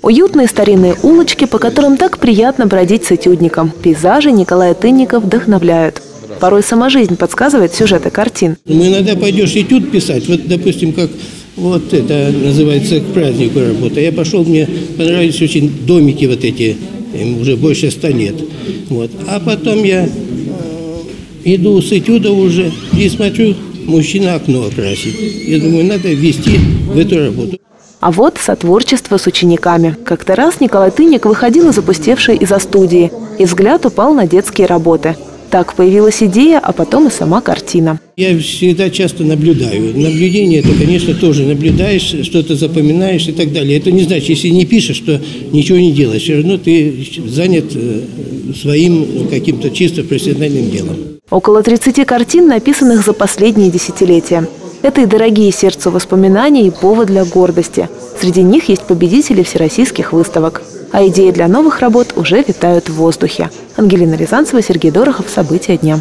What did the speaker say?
Уютные старинные улочки, по которым так приятно бродить с этюдником. Пейзажи Николая Тынника вдохновляют. Порой сама жизнь подсказывает сюжеты картин. Ну, иногда пойдешь этюд писать, вот, допустим, как вот это называется к празднику работа. Я пошел, мне понравились очень домики вот эти, им уже больше ста лет. Вот. А потом я э, иду с этюда уже и смотрю, мужчина окно красит. Я думаю, надо ввести в эту работу. А вот сотворчество с учениками. Как-то раз Николай Тынник выходил из опустевшей из-за студии, и взгляд упал на детские работы. Так появилась идея, а потом и сама картина. Я всегда часто наблюдаю. Наблюдение это, конечно, тоже наблюдаешь, что-то запоминаешь и так далее. Это не значит, если не пишешь, что ничего не делаешь. Все равно ты занят э, своим каким-то чисто профессиональным делом. Около 30 картин, написанных за последние десятилетия. Это и дорогие сердцу воспоминания, и повод для гордости. Среди них есть победители всероссийских выставок. А идеи для новых работ уже витают в воздухе. Ангелина Рязанцева, Сергей Дорохов. События дня.